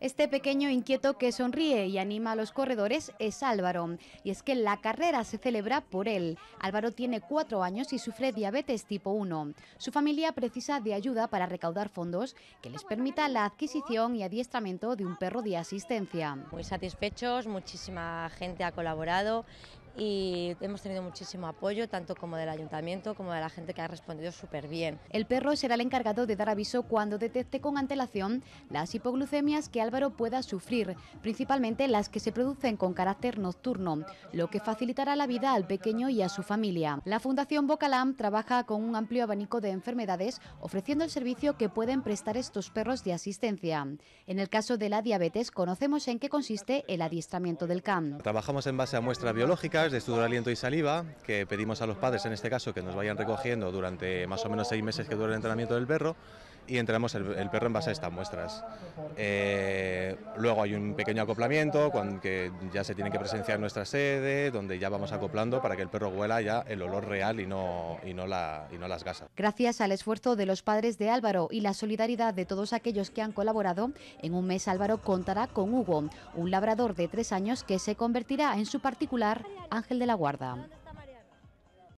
Este pequeño inquieto que sonríe y anima a los corredores es Álvaro, y es que la carrera se celebra por él. Álvaro tiene cuatro años y sufre diabetes tipo 1. Su familia precisa de ayuda para recaudar fondos que les permita la adquisición y adiestramiento de un perro de asistencia. Muy satisfechos, muchísima gente ha colaborado y hemos tenido muchísimo apoyo, tanto como del ayuntamiento como de la gente que ha respondido súper bien. El perro será el encargado de dar aviso cuando detecte con antelación las hipoglucemias que Álvaro pueda sufrir, principalmente las que se producen con carácter nocturno, lo que facilitará la vida al pequeño y a su familia. La Fundación Bocalam trabaja con un amplio abanico de enfermedades, ofreciendo el servicio que pueden prestar estos perros de asistencia. En el caso de la diabetes, conocemos en qué consiste el adiestramiento del CAM. Trabajamos en base a muestras biológicas de estudio aliento y saliva, que pedimos a los padres en este caso que nos vayan recogiendo durante más o menos seis meses que dura el entrenamiento del perro y entrenamos el, perro en base a estas muestras. Eh, luego hay un pequeño acoplamiento que ya se tiene que presenciar en nuestra sede, donde ya vamos acoplando para que el perro huela ya el olor real y no, y no las gasas. Gracias al esfuerzo de los padres de Álvaro y la solidaridad de todos aquellos que han colaborado, en un mes Álvaro contará con Hugo, un labrador de tres años que se convertirá en su particular ángel de la guarda.